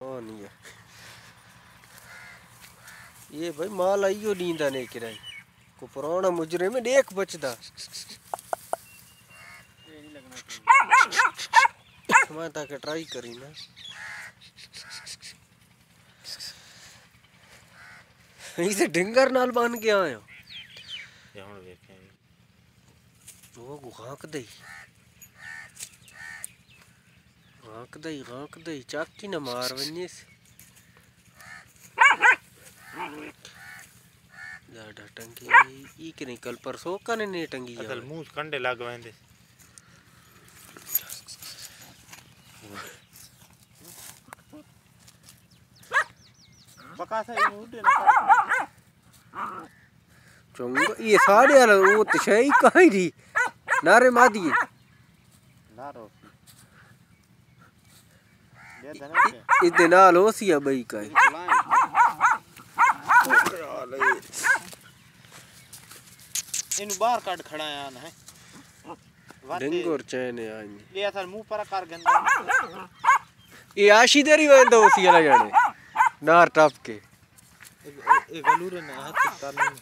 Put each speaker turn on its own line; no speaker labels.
हाँ, नहीं है। ये भाई माल आई हो नींद आने किराई को पुराना मुजरे में देख बचदा। मैं ताकि ट्राई करी ना। इसे डिंगर नाल बन के आयो वो गुहाक दई गांकदा दई गांकदा ही चाकी ना मार वने से ज़्यादा टंगी ई के नहीं कल पर सो कने ने टंगी असल
मुँह कंडे लग वेंदे बकासा ये उड़े ना
चंगा ये सारे वाला वो तो शही कहीं री नारे मादी
नारो
इतना आलोसिया बई का
इन बाहर काट खड़ा यान है डंग
चैन है आज
ये असल मुँह पर कर गंदा
ये आशी तेरी वे दो सी ना जाने नार टप के ए
गलूर ने हाथ कर नहीं